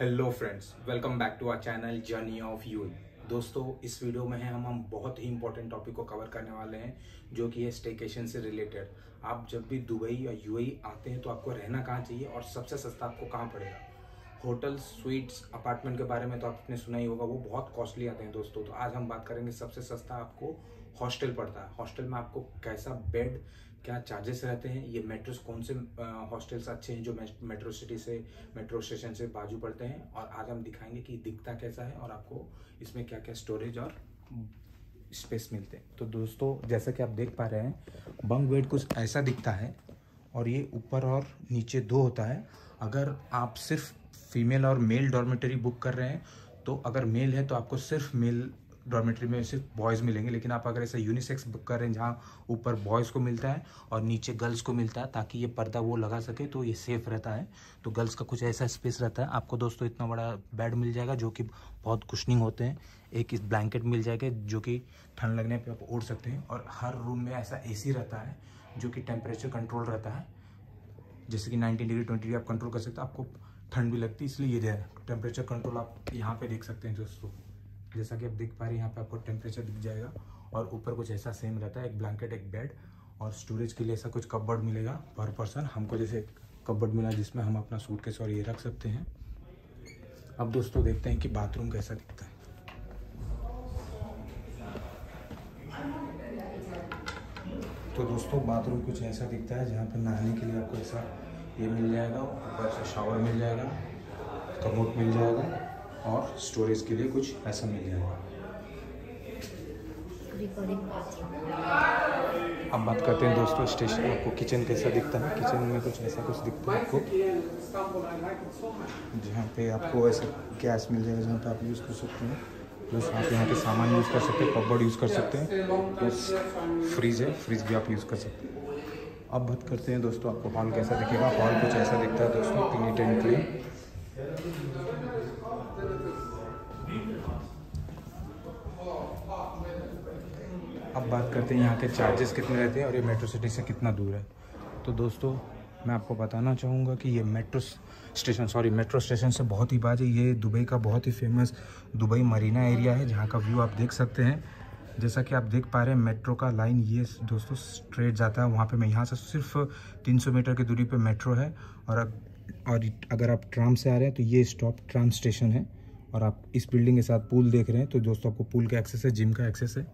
Hello friends welcome back to our channel journey of youth दोस्तों, इस वीडियो में हम हम बहुत ही इंपॉर्टेंट टॉपिक को कवर करने वाले हैं, जो कि है स्टेकेशन से रिलेटेड आप जब भी दुबई या यूएई आते हैं तो आपको रहना कहाँ चाहिए और सबसे सस्ता आपको कहाँ पड़ेगा? होटल स्वीट्स अपार्टमेंट के बारे में तो आपने सुना ही होगा, वो बहुत कॉस्टली आते हैं दोस्तों. तो आज हम बात करेंगे सबसे सस्ता आपको हॉस्टल पड़ता है हॉस्टल में आपको कैसा बेड, क्या चार्जेस रहते हैं, ये मेट्रो कौन से हॉस्टल्स अच्छे हैं जो मेट्रो सिटी से मेट्रो स्टेशन से बाजू पड़ते हैं? और आज हम दिखाएँगे कि दिखता कैसा है और आपको इसमें क्या क्या स्टोरेज और स्पेस मिलते हैं। तो दोस्तों, जैसा कि आप देख पा रहे हैं बंक बेड कुछ ऐसा दिखता है और ये ऊपर और नीचे दो होता है। अगर आप सिर्फ़ फीमेल और मेल डॉर्मेटरी बुक कर रहे हैं तो अगर मेल है तो आपको सिर्फ़ मेल डॉर्मेट्री में सिर्फ़ बॉयज़ मिलेंगे, लेकिन आप अगर ऐसा यूनिसेक्स बुक कर जहाँ ऊपर बॉयज़ को मिलता है और नीचे गर्ल्स को मिलता है, ताकि ये पर्दा वो लगा सके तो ये सेफ़ रहता है। तो गर्ल्स का कुछ ऐसा स्पेस रहता है। आपको दोस्तों इतना बड़ा बेड मिल जाएगा, जो कि बहुत कुशनिंग होते हैं। एक इस ब्लैंकेट मिल जाएगा, जो कि ठंड लगने पर आप ओढ़ सकते हैं। और हर रूम में ऐसा एसी रहता है, जो कि टेम्परेचर कंट्रोल रहता है। जैसे कि नाइनटीन डिग्री ट्वेंटी डिग्री आप कंट्रोल कर सकते हैं, आपको ठंड भी लगती है, इसलिए ये टेम्परेचर कंट्रोल आप यहाँ पे देख सकते हैं दोस्तों। जैसा कि आप देख पा रहे हैं, यहाँ पे आपको टेम्परेचर दिख जाएगा और ऊपर कुछ ऐसा सेम रहता है, एक ब्लैंकेट एक बेड और स्टोरेज के लिए ऐसा कुछ कपबर्ड मिलेगा पर पर्सन हमको जैसे कपबर्ड मिला जिसमें हम अपना सूटकेस और ये रख सकते हैं। अब दोस्तों देखते हैं कि बाथरूम कैसा दिखता है। तो दोस्तों बाथरूम कुछ ऐसा दिखता है जहाँ पर नहाने के लिए आपको ऐसा ये मिल जाएगा, ऊपर से शावर मिल जाएगा, कमोट मिल जाएगा। और स्टोरेज के लिए कुछ ऐसा मिल जाएगा अब बात करते हैं दोस्तों स्टेशन आपको किचन कैसा दिखता है? किचन में कुछ ऐसा कुछ दिखता है आपको? जहाँ पे आपको ऐसा गैस मिल जाएगा जहाँ पे आप यूज़ कर सकते हैं। प्लस आप यहाँ पे सामान यूज़ कर सकते हैं कपबोर्ड यूज़ कर सकते हैं। प्लस फ्रिज है फ्रिज भी आप यूज़ कर सकते हैं। अब बात करते हैं दोस्तों आपको हॉल कैसा दिखेगा? हॉल कुछ ऐसा दिखता है दोस्तों नीट एंड क्लीन अब बात करते हैं यहाँ के चार्जेस कितने रहते हैं और ये मेट्रो सिटी से कितना दूर है। तो दोस्तों, मैं आपको बताना चाहूँगा कि ये metro station sorry metro station से बहुत ही बाज है। ये दुबई का बहुत ही फ़ेमस दुबई मरीना एरिया है, जहाँ का व्यू आप देख सकते हैं। जैसा कि आप देख पा रहे हैं मेट्रो का लाइन ये दोस्तों स्ट्रेट जाता है। वहाँ पे मैं यहाँ से सिर्फ़ 300 मीटर की दूरी पे मेट्रो है और और अगर आप ट्राम से आ रहे हैं तो ये स्टॉप ट्राम स्टेशन है। और आप इस बिल्डिंग के साथ पूल देख रहे हैं तो दोस्तों, आपको पूल का एक्सेस है जिम का एक्सेस है।